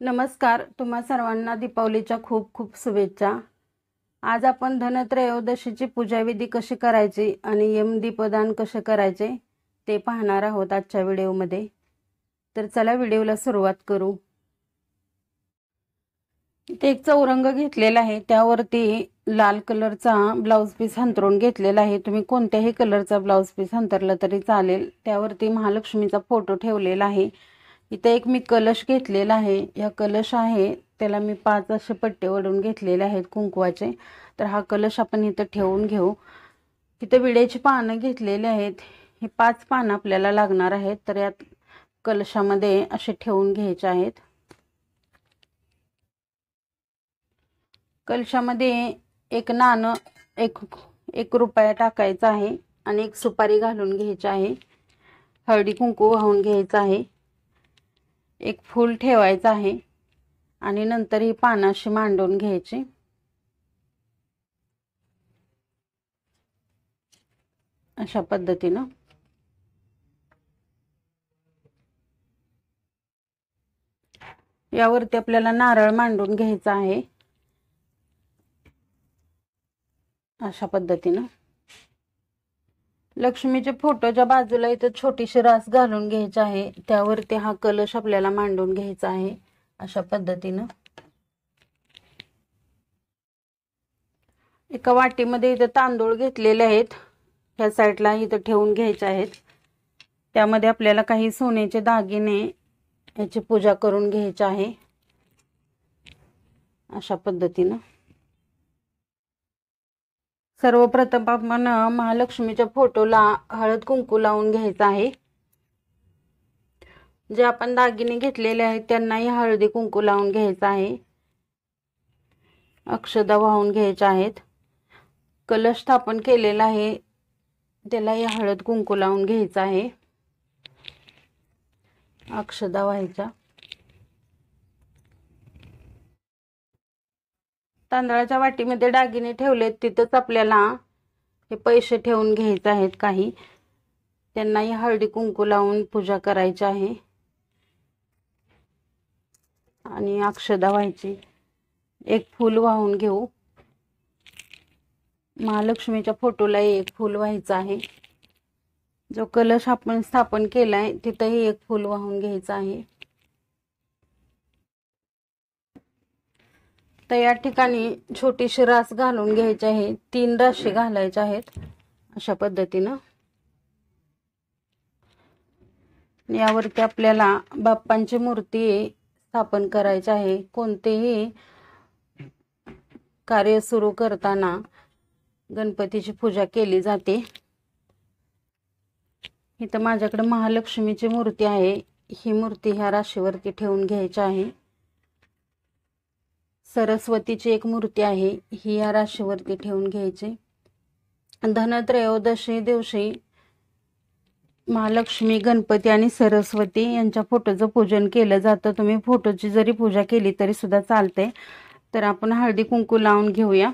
नमस्कार. तुम्हा सर्वांना दीपावलीच्या खूप खूप शुभेच्छा. आज आपण धनत्रयोदशीची पूजाविधी कशी करायची आणि यम दीपदान कसे करायचे ते पाहणार आहोत आजच्या व्हिडिओमध्ये. तर चला व्हिडिओला सुरुवात करू. इथे एक चौरंग घेतलेला आहे. त्यावरती लाल कलरचा ब्लाऊज पीस हंतरून घेतलेला आहे. तुम्ही कोणत्याही कलरचा ब्लाऊज पीस हंतरला तरी चालेल. त्यावरती महालक्ष्मीचा फोटो ठेवलेला आहे. इथे एक मी कलश घेतलेला आहे. या कलश आहे. त्याला मी पाच असे पट्टे वडून घेतलेले आहेत कुंकवाचे. तर हा कलश आपण इथं ठेवून घेऊ. इथं विड्याची पानं घेतलेली आहेत. हे पाच पानं आपल्याला लागणार आहेत. तर यात कलशामध्ये असे ठेवून घ्यायचे आहेत. कलशामध्ये एक नाणं एक एक रुपया टाकायचा आहे आणि एक सुपारी घालून घ्यायची आहे. हळदी कुंकू वाहून घ्यायचं आहे. एक फूल ठेवायचं आहे आणि नंतर ही पानं अशी मांडून घ्यायची. अशा पद्धतीनं. यावरती आपल्याला नारळ मांडून घ्यायचा आहे. अशा पद्धतीनं. लक्ष्मीचे फोटोच्या बाजूला इथं छोटीशी रास घालून घ्यायची आहे त्यावरती हा कलश आपल्याला मांडून घ्यायचा आहे अशा पद्धतीनं. एका वाटीमध्ये इथं तांदूळ घेतलेले आहेत ह्या साईडला इथं ठेवून घ्यायचे आहेत. त्यामध्ये आपल्याला काही सोन्याचे दागिने याची पूजा करून घ्यायची आहे अशा पद्धतीनं. सर्वप्रथम आपण महालक्ष्मीच्या फोटोला हळद कुंकू लावून घ्यायचं आहे. जे आपण दागिने घेतलेले आहेत त्यांनाही हळदी कुंकू लावून घ्यायचं आहे. अक्षदा वाहून घ्यायच्या आहेत. कलश स्थापन केलेला आहे. त्यालाही हळद कुंकू लावून घ्यायचं आहे. अक्षदा व्हायच्या. तांदळाच्या वाटीमध्ये दागिने ठेवलेत तिथंच आपल्याला हे पैसे ठेवून घ्यायचे आहेत काही. त्यांनाही हळदी कुंकू लावून पूजा करायची आहे. आणि अक्षदा व्हायची. एक फूल वाहून घेऊ. महालक्ष्मीच्या फोटोला एक फूल व्हायचं आहे. जो कलश आपण स्थापन केलाय तिथंही एक फूल वाहून घ्यायचं आहे. तर या ठिकाणी छोटीशी रास घालून घ्यायची आहे. तीन राशी घालायच्या आहेत अशा पद्धतीनं. यावरती आपल्याला बाप्पांची मूर्ती स्थापन करायची आहे. कोणतेही कार्य सुरू करताना गणपतीची पूजा केली जाते. इथं माझ्याकडे महालक्ष्मीची मूर्ती आहे. ही मूर्ती ह्या राशीवरती ठेवून घ्यायची आहे. सरस्वतीची एक मूर्ती आहे ही या राशीवरती ठेवून घ्यायची. धनत्रयोदशी दिवशी महालक्ष्मी गणपती आणि सरस्वती यांच्या फोटोचं पूजन केलं जातं. तुम्ही फोटोची जरी पूजा केली तरी सुद्धा चालते. तर आपण हळदी कुंकू लावून घेऊया.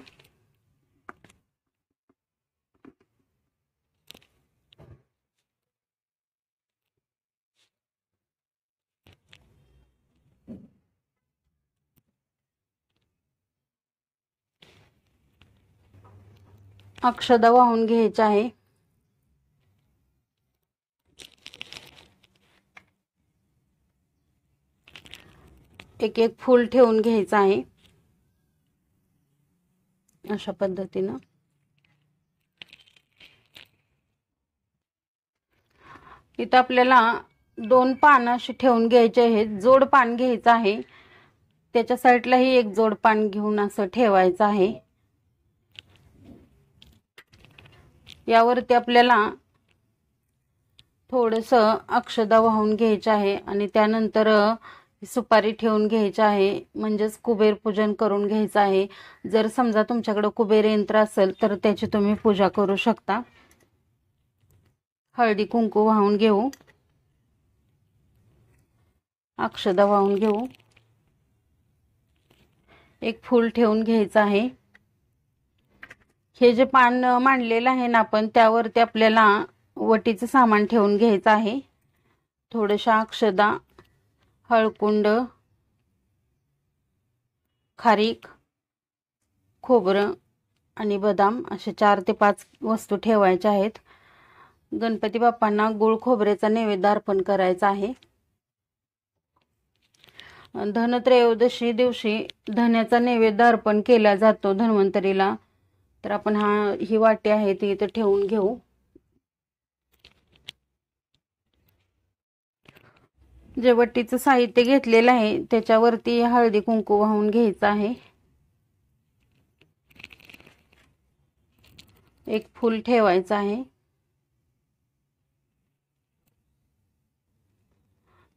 अक्षदा वाहून घ्यायचं आहे. एक एक फूल ठेवून घ्यायचं आहे. अशा पद्धतीनं. इथं आपल्याला दोन पान असे ठेवून घ्यायचे आहेत. जोड पान घ्यायचं आहे. त्याच्या साईडलाही एक जोड पान घेऊन असं ठेवायचं आहे. यावरती आपल्याला थोडंसं अक्षदा वाहून घ्यायचं आहे आणि त्यानंतर सुपारी ठेवून घ्यायची आहे म्हणजेच कुबेर पूजन करून घ्यायचं आहे. जर समजा तुमच्याकडं कुबेर यंत्र असेल तर त्याची तुम्ही पूजा करू शकता. हळदी कुंकू वाहून घेऊ. अक्षदा वाहून घेऊ. एक फूल ठेवून घ्यायचं आहे. हे जे पान मांडलेलं आहे ना आपण त्यावरती आपल्याला वटीचं सामान ठेवून घ्यायचं आहे. थोडंशा अक्षदा हळकुंड खारीक खोबरं आणि बदाम असे चार ते पाच वस्तू ठेवायच्या आहेत. गणपती बाप्पांना गुळ खोबऱ्याचा नैवेद्य अर्पण करायचा आहे. धनत्रयोदशी दिवशी धन्याचा नैवेद्य अर्पण केला जातो. धन्वंतरीला तर आपण हा ही वाटी आहे ती इथं ठेवून घेऊ. जे वट्टीचं साहित्य घेतलेलं आहे त्याच्यावरती हळदी कुंकू वाहून घ्यायचं आहे. एक फूल ठेवायचं आहे.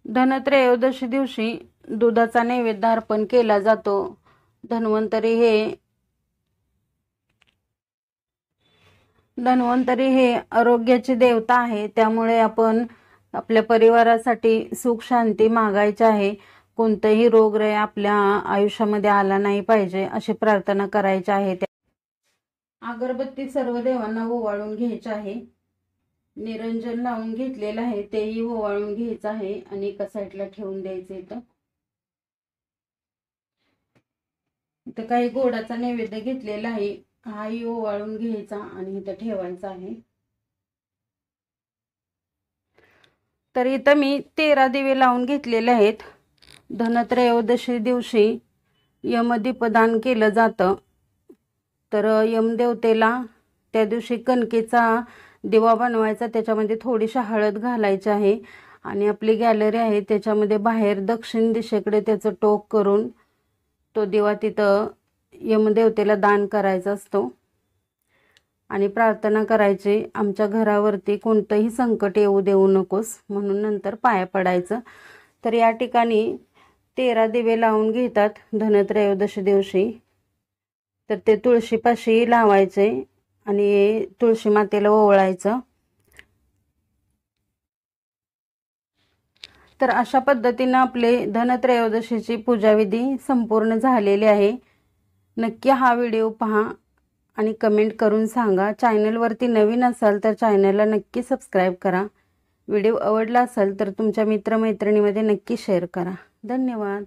धनत्रयोदशी दिवशी दुधाचा नैवेद्य अर्पण केला जातो. धन्वंतरी हे धन्वंतरी हे आरोग्याची देवता आहे. त्यामुळे आपण आपल्या परिवारासाठी सुख शांती मागायची आहे. कोणताही रोगराई आपल्या आयुष्यामध्ये आला नाही पाहिजे अशी प्रार्थना करायची आहे. अगरबत्ती सर्व देवांना ओवाळून घ्यायची आहे. निरंजन लावून घेतलेलं आहे. तेही ओवाळून घ्यायचं आहे आणि एका साईडला ठेवून द्यायचं इथं. इथं काही गोडाचा नैवेद्य घेतलेला आहे. हाही ओवाळून घ्यायचा आणि इथं ठेवायचा आहे. तर इथं मी तेरा दिवे लावून घेतलेले आहेत. धनत्रयोदशी दिवशी यमदीपदान केलं जातं. तर यमदेवतेला त्या दिवशी कणकेचा दिवा बनवायचा त्याच्यामध्ये थोडीशी हळद घालायची आहे आणि आपली गॅलरी आहे त्याच्यामध्ये बाहेर दक्षिण दिशेकडे त्याचं टोक करून तो दिवा तिथं यमदेवतेला दान करायचा असतो. आणि प्रार्थना करायची आमच्या घरावरती कोणतंही संकट येऊ देऊ नकोस म्हणून नंतर पाया पडायचं. तर या ठिकाणी तेरा दिवे लावून घेतात धनत्रयोदशी दिवशी. तर ते तुळशीपाशी लावायचे आणि तुळशी मातेला ओवळायचं. तर अशा पद्धतीनं आपले धनत्रयोदशीची पूजाविधी संपूर्ण झालेली आहे. नक्की हा व्हिडिओ पहा आणि कमेंट करून सांगा. चॅनलवरती नवीन असाल तर चॅनलला नक्की सबस्क्राईब करा. व्हिडिओ आवडला असेल तर तुमच्या मित्रमैत्रिणीमध्ये नक्की शेअर करा. धन्यवाद.